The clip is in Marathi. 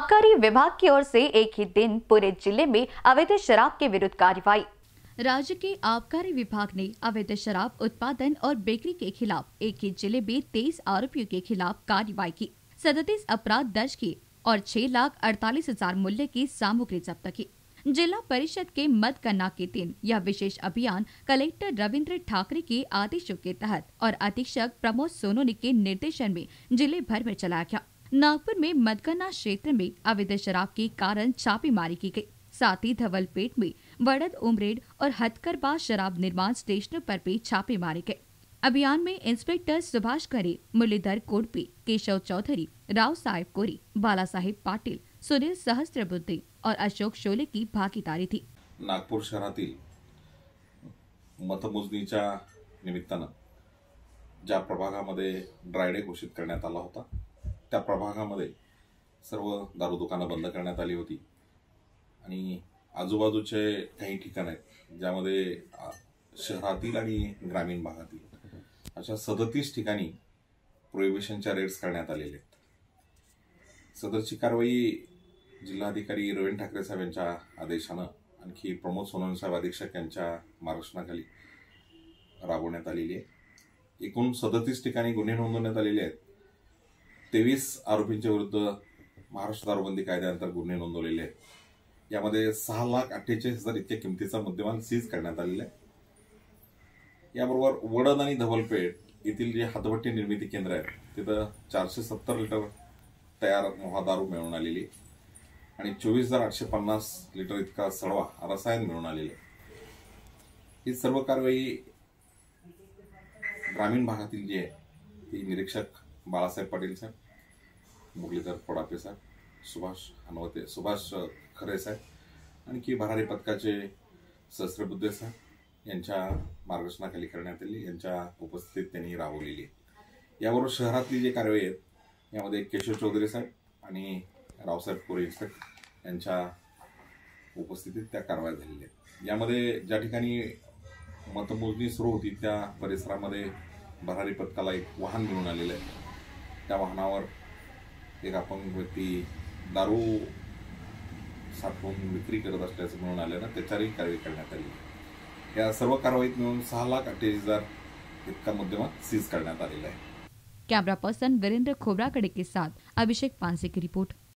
आबकारी विभाग की ओर से एक ही दिन पूरे ज़िले में अवैध शराब के विरुद्ध कार्रवाई। राज्य के आबकारी विभाग ने अवैध शराब उत्पादन और बिक्री के खिलाफ एक ही ज़िले में तेईस आरोपियों के खिलाफ कार्रवाई की। सैतीस अपराध दर्ज किए और छह लाख अड़तालीस हज़ार मूल्य की सामग्री जब्त की। जिला परिषद के मतगणना के दिन यह विशेष अभियान कलेक्टर रविंद्र ठाकरे के आदेशों के तहत और अधीक्षक प्रमोद सोनोनी के निर्देशन में ज़िले भर में चलाया गया। नागपुर में मतगणना क्षेत्र में अवैध शराब के कारण छापेमारी की गई। साथ ही धवलपेट में वड़द, उमरेड और हथकरबा शराब निर्माण स्टेशनों पर भी छापे मारे गए अभियान में इंस्पेक्टर सुभाष करे मुरलीधर कोडपी केशव चौधरी, राव साहेब कोरी, बाला साहेब पाटिल, सुनील सहस्त्रबुद्धे और अशोक शोले की भागीदारी थी। नागपूर शहरातील मतमोजणीच्या निमित्तानं ज्या प्रभागामध्ये घोषित करण्यात आला होता त्या प्रभागामध्ये सर्व दारू दुकानं बंद करण्यात आली होती. आणि आजूबाजूचे काही ठिकाण आहेत ज्यामध्ये शहरातील आणि ग्रामीण भागातील अशा सदतीस ठिकाणी प्रोहिबिशनच्या रेड्स करण्यात आलेले आहेत. सदरची कारवाई जिल्हाधिकारी रवींद्र ठाकरे साहेब यांच्या आदेशानं आणखी प्रमोद सोनवणे साहेब अधीक्षक यांच्या मार्गदर्शनाखाली राबवण्यात आलेली आहे. एकूण सदतीस ठिकाणी गुन्हे नोंदवण्यात आलेले आहेत. तेवीस आरोपींच्या विरुद्ध महाराष्ट्र दारूबंदी कायद्यानंतर गुन्हे नोंदवलेले आहेत. यामध्ये सहा लाख अठ्ठेचाळीस हजार इतक्या किमतीचा मुद्देमाल सीज करण्यात आलेला आहे. याबरोबर वडद आणि धवलपेठ येथील जे हातभट्टी निर्मिती केंद्र आहे तिथं चारशे सत्तर लिटर तयार मोहा दारू मिळवून आलेली आणि चोवीस हजार आठशे पन्नास लिटर इतका सडवा रसायन मिळून आलेले ही सर्व कारवाई ग्रामीण भागातील जी आहे ती निरीक्षक बाळासाहेब पाटील साहेब मुरलीधर फोडापे साहेब सुभाष हनवते सुभाष खरे साहेब आणखी भरारी पथकाचे सहस्रबुद्धे साहेब यांच्या मार्गदर्शनाखाली करण्यात आली यांच्या उपस्थितीत त्यांनी राबवलेली आहे. याबरोबर शहरातली जे कारवाई आहेत यामध्ये केशव चौधरी साहेब आणि रावसाहेब कोरे साहेब यांच्या उपस्थितीत त्या कारवाया झालेल्या आहेत. यामध्ये ज्या ठिकाणी मतमोजणी सुरू होती त्या परिसरामध्ये भरारी पथकाला एक वाहन मिळून आलेलं आहे. त्या वाहनावर एक अपंग व्यक्ती दारू साठवून विक्री करत असल्याचं मिळून आल्यानं त्याच्यावरही कारवाई करण्यात आली. या सर्व कारवाईत मिळून सहा लाख अठ्ठेचाळीस हजार इतका मुद्देमाल सीज करण्यात आलेला आहे. कॅमेरा पर्सन वीरेंद्र खोबराकडे के साथ अभिषेक पानसे की रिपोर्ट.